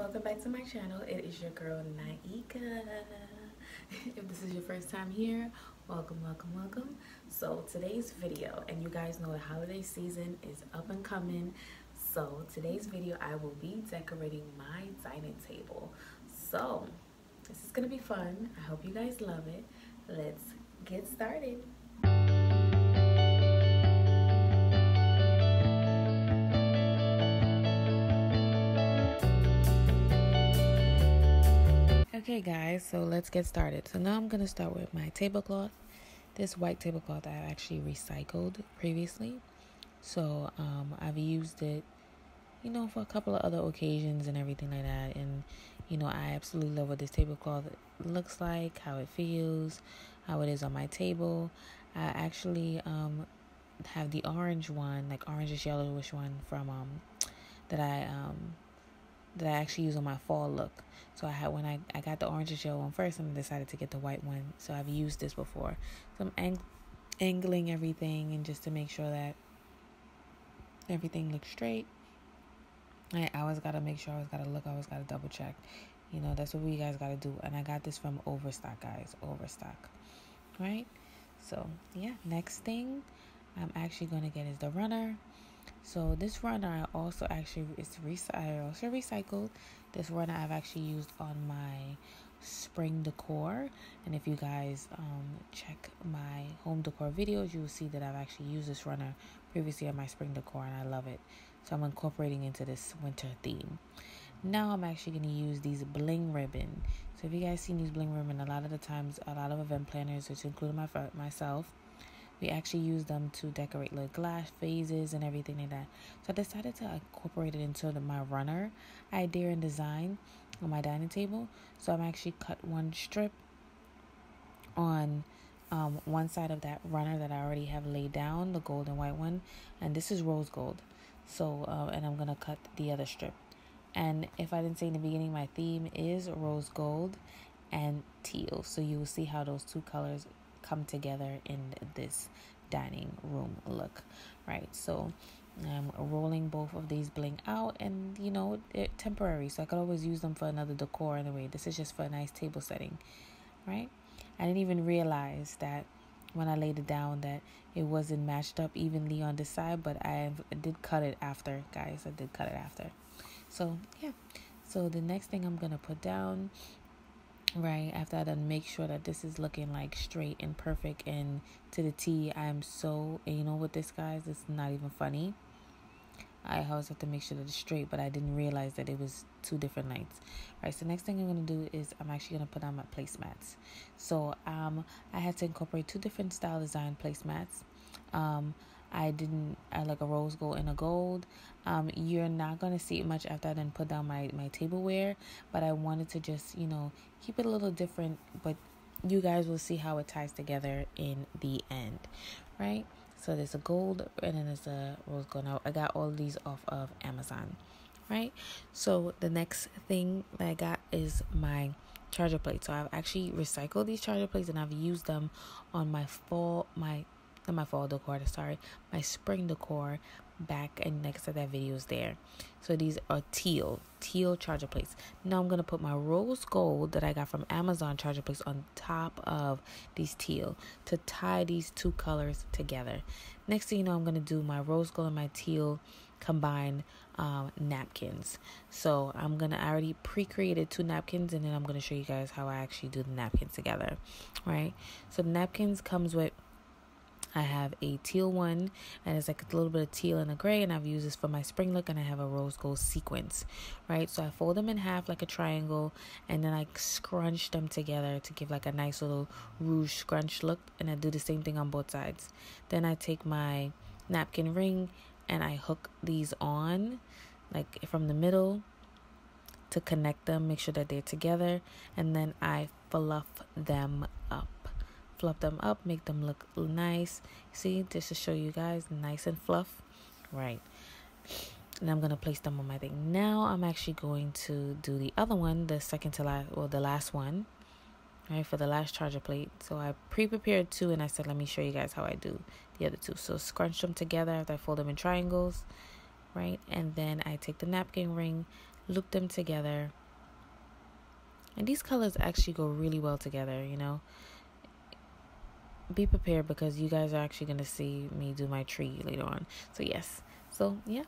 welcome back to my channel. It is your girl Nieka. if this is your first time here, welcome, welcome, welcome. So today's video, and you guys know the holiday season is up and coming. So today's video, I will be decorating my dining table. So this is gonna be fun. I hope you guys love it. Let's get started. Okay guys, so let's get started. So now I'm going to start with my tablecloth. This white tablecloth I actually recycled previously. So um, I've used it, you know, for a couple of other occasions and everything like that. And, you know, I absolutely love what this tablecloth looks like, how it feels, how it is on my table. I actually um, have the orange one, like orangish yellowish one from um, that I um, that I actually use on my fall look. So I had when I, I got the orange and yellow one first and I decided to get the white one. So I've used this before. So I'm ang- angling everything and just to make sure that everything looks straight. I always gotta make sure I always gotta look, I always gotta double check. You know, that's what we guys gotta do. And I got this from Overstock, guys. Overstock. Right? So yeah, next thing I'm actually gonna get is the runner. So this runner I also actually it's rec- I also recycled. This runner I've actually used on my spring decor. And if you guys um, check my home decor videos you will see that I've actually used this runner previously on my spring decor and I love it. So I'm incorporating into this winter theme. Now I'm actually going to use these bling ribbon. So if you guys seen these bling ribbon a lot of the times a lot of event planners which include my myself we actually use them to decorate little glass vases and everything like that. So I decided to incorporate it into the, my runner idea and design on my dining table. So I'm actually cut one strip on um, one side of that runner that I already have laid down, the gold and white one, and this is rose gold. So uh, and I'm gonna cut the other strip. And if I didn't say in the beginning, my theme is rose gold and teal. So you will see how those two colors come together in this dining room look, right? So I'm rolling both of these bling out and you know they're temporary so I could always use them for another decor anyway this is just for a nice table setting right? I didn't even realize that when I laid it down that it wasn't matched up evenly on this side but I did cut it after guys I did cut it after. So yeah. So the next thing I'm gonna put down right after I done make sure that this is looking like straight and perfect and to the T I'm so you know what this guys it's not even funny. I always have to make sure that it's straight but I didn't realize that it was two different lights right so next thing I'm gonna do is I'm actually gonna put on my placemats. So um I had to incorporate two different style design placemats. Um I didn't I like a rose gold and a gold. Um, you're not gonna see it much after I then put down my my tableware, but I wanted to just you know keep it a little different. But you guys will see how it ties together in the end, right? So there's a gold and then there's a rose gold. Now I got all these off of Amazon, right? So the next thing that I got is my charger plate. So I've actually recycled these charger plates and I've used them on my fall my not my fall decor, sorry, my spring decor back and next to that video is there. So these are teal, teal charger plates. Now I'm going to put my rose gold that I got from Amazon charger plates on top of these teal to tie these two colors together. Next thing you know, I'm going to do my rose gold and my teal combined um, napkins. So I'm going to, I already pre-created two napkins and then I'm going to show you guys how I actually do the napkins together. Right. So the napkins comes with I have a teal one and it's like a little bit of teal and a gray and I've used this for my spring look and I have a rose gold sequence right? So I fold them in half like a triangle and then I scrunch them together to give like a nice little rouge scrunch look and I do the same thing on both sides. Then I take my napkin ring and I hook these on like from the middle to connect them make sure that they're together and then I fluff them up fluff them up, make them look nice. See, just to show you guys, nice and fluff. Right. And I'm going to place them on my thing. Now I'm actually going to do the other one, the second to last, well, the last one, right, for the last charger plate. So I pre-prepared two and I said, let me show you guys how I do the other two. So scrunch them together after I fold them in triangles, right? And then I take the napkin ring loop them together. And these colors actually go really well together, you know. Be prepared because you guys are actually going to see me do my tree later on. So, yes. So, yeah.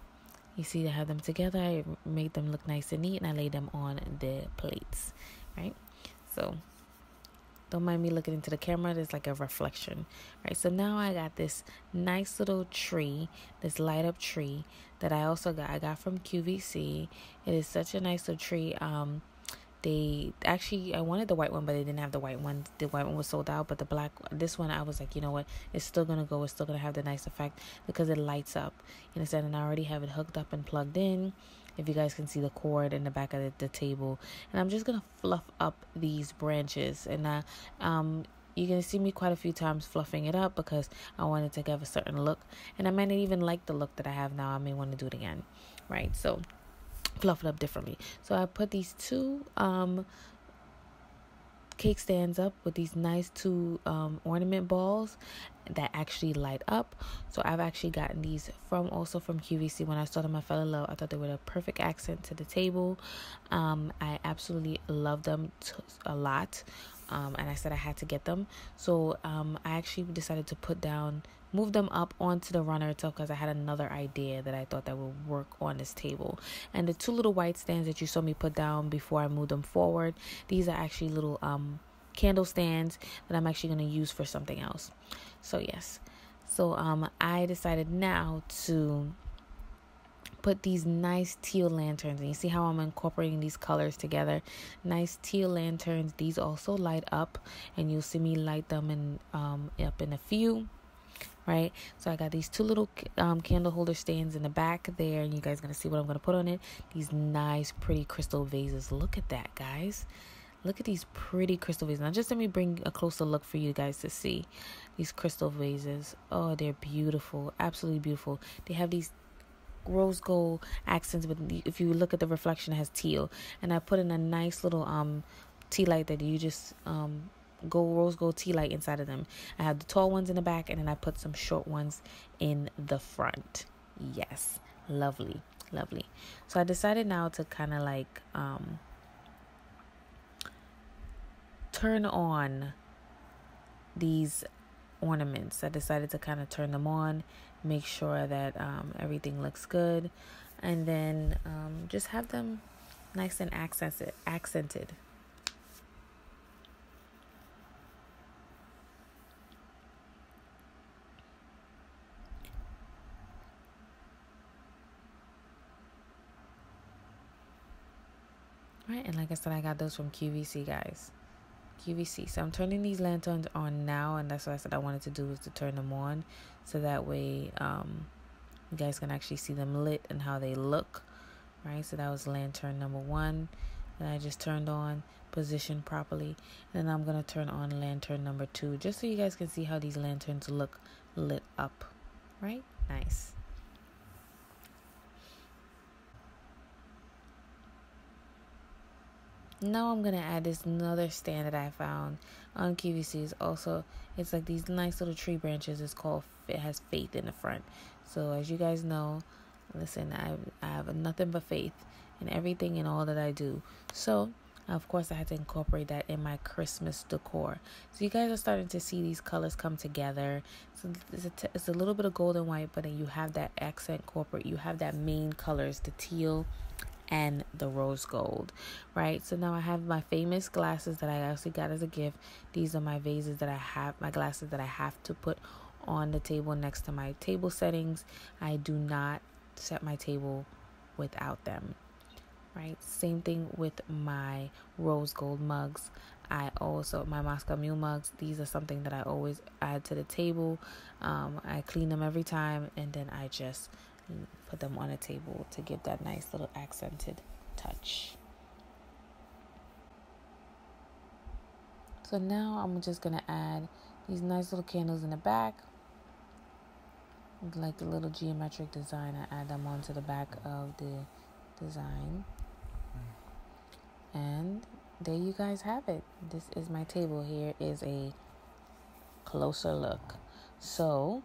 You see, I have them together. I made them look nice and neat and I laid them on the plates, right? So, don't mind me looking into the camera, there's like a reflection. Right, so now I got this nice little tree, this light up tree that I also got. I got from QVC. It is such a nice little tree. Um, they actually I wanted the white one, but they didn't have the white one. The white one was sold out, but the black this one I was like, you know what, it's still gonna go. It's still gonna have the nice effect because it lights up. You understand? And I already have it hooked up and plugged in if you guys can see the cord in the back of the, the table and i'm just gonna fluff up these branches and uh, um you're gonna see me quite a few times fluffing it up because I wanted to give a certain look, and I might not even like the look that I have now. I may want to do it again, right? So fluff it up differently. So I put these two um cake stands up with these nice two um, ornament balls that actually light up. So I've actually gotten these from also from QVC. When I saw them, I fell in love. I thought they were a perfect accent to the table. Um, I absolutely love them a lot. Um, and I said I had to get them. So um, I actually decided to put down, move them up onto the runner itself because I had another idea that I thought that would work on this table. And the two little white stands that you saw me put down before I moved them forward, these are actually little um candle stands that I'm actually going to use for something else. So yes. So um I decided now to put these nice teal lanterns and you see how I'm incorporating these colors together nice teal lanterns these also light up and you'll see me light them in um up in a few right so I got these two little um, candle holder stands in the back there and you guys gonna see what I'm gonna put on it these nice pretty crystal vases look at that guys Look at these pretty crystal vases. Now, just let me bring a closer look for you guys to see these crystal vases. Oh, they're beautiful. Absolutely beautiful. They have these rose gold accents, but if you look at the reflection, it has teal. And I put in a nice little um tea light that you just um gold rose gold tea light inside of them. I have the tall ones in the back, and then I put some short ones in the front. Yes, lovely, lovely. So I decided now to kind of like um turn on these ornaments. I decided to kind of turn them on, make sure that um, everything looks good, and then um, just have them nice and accented. accented. Right, and like I said, I got those from QVC, guys. QVC. So I'm turning these lanterns on now, and that's what I said I wanted to do is to turn them on, so that way um, you guys can actually see them lit and how they look. Right. So that was lantern number one that I just turned on, positioned properly, and then I'm gonna turn on lantern number two, just so you guys can see how these lanterns look lit up. Right. Nice. Now I'm gonna add this another stand that I found on QVC. It's also it's like these nice little tree branches. It's called it has faith in the front. So as you guys know, listen, I I have nothing but faith in everything and all that I do. So of course, I had to incorporate that in my Christmas decor. So you guys are starting to see these colors come together. So it's a, it's a little bit of gold and white, but then you have that accent corporate. You have that main colors, the teal and the rose gold, right? So now I have my famous glasses that I actually got as a gift. These are my vases that I have, my glasses that I have to put on the table next to my table settings. I do not set my table without them, right? Same thing with my rose gold mugs. I also my Moscow Mule mugs. These are something that I always add to the table. Um, I clean them every time, and then I just put them on a table to give that nice little accented touch. So now I'm just gonna add these nice little candles in the back. Like the little geometric design, I add them onto the back of the design. And there you guys have it. This is my table. Here is a closer look. So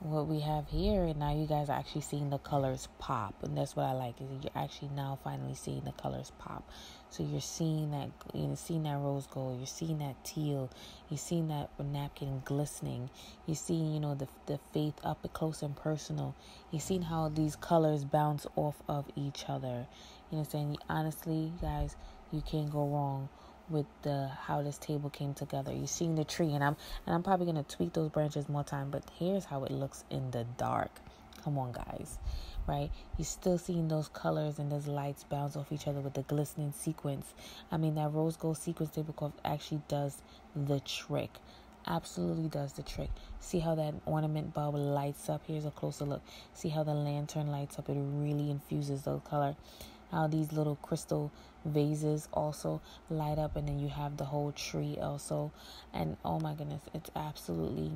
what we have here and now you guys are actually seeing the colors pop and that's what i like is you're actually now finally seeing the colors pop. So you're seeing that you're seeing that rose gold you're seeing that teal you're seeing that napkin glistening you're seeing you know the, the faith up close and personal you're seeing how these colors bounce off of each other. You know i'm saying? Honestly guys you can't go wrong with the how this table came together. You're seeing the tree, and I'm and I'm probably gonna tweak those branches more time. But here's how it looks in the dark. Come on, guys, right? You're still seeing those colors and those lights bounce off each other with the glistening sequence. I mean, that rose gold sequence tablecloth actually does the trick. Absolutely does the trick. See how that ornament bulb lights up? Here's a closer look. See how the lantern lights up? It really infuses the color how these little crystal vases also light up and then you have the whole tree also and oh my goodness it's absolutely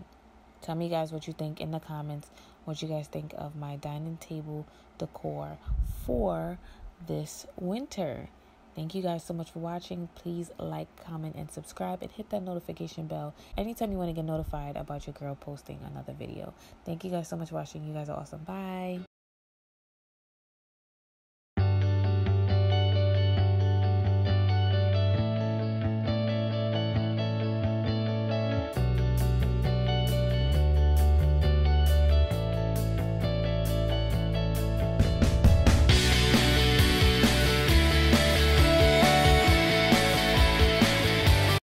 tell me guys what you think in the comments what you guys think of my dining table decor for this winter Thank you guys so much for watching. Please like, comment, and subscribe, and hit that notification bell anytime you want to get notified about your girl posting another video. Thank you guys so much for watching. You guys are awesome. Bye.